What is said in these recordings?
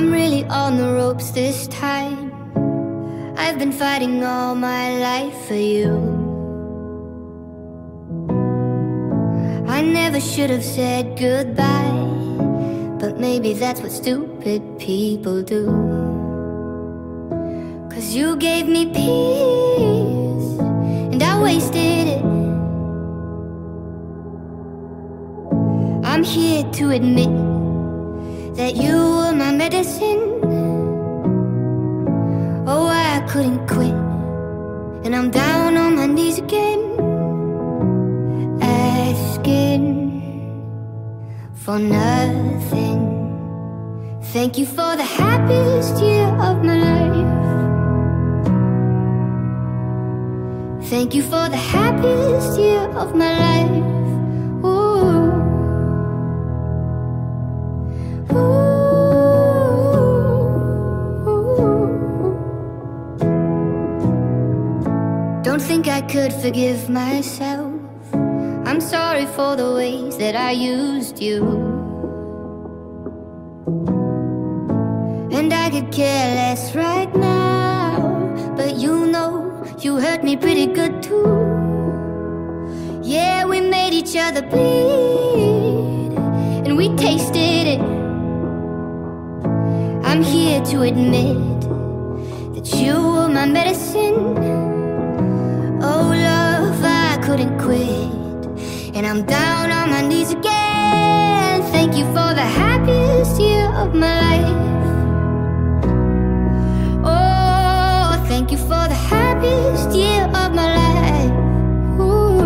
on the ropes this time. I've been fighting all my life for you. I never should have said goodbye, but maybe that's what stupid people do. Cause you gave me peace, and I wasted it. I'm here to admit that you were my medicine. Oh, I couldn't quit, and I'm down on my knees again, asking for nothing. Thank you for the happiest year of my life. Thank you for the happiest year of my life. Don't think I could forgive myself. I'm sorry for the ways that I used you. And I could care less right now. But you know, you hurt me pretty good too. Yeah, we made each other bleed. I'm here to admit that you were my medicine. Oh, love, I couldn't quit. And I'm down on my knees again. Thank you for the happiest year of my life. Oh, thank you for the happiest year of my life. Ooh.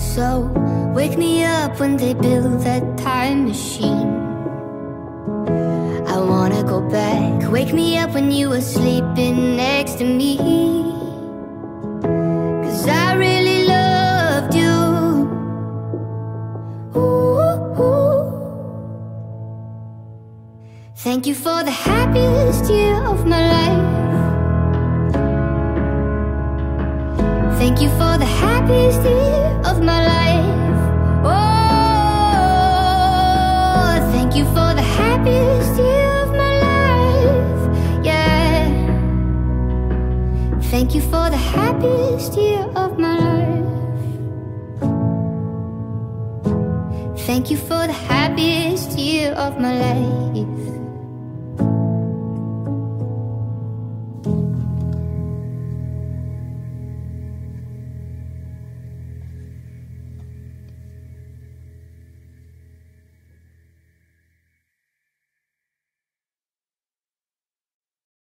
So, wake me up when they build that time machine. Back. Wake me up when you were sleeping next to me. Cause I really loved you. Ooh, ooh. Thank you for the happiest year of my life. Thank you for the happiest year of my life. Oh, Thank you for the happiest year of my life. Thank you for the happiest year of my life.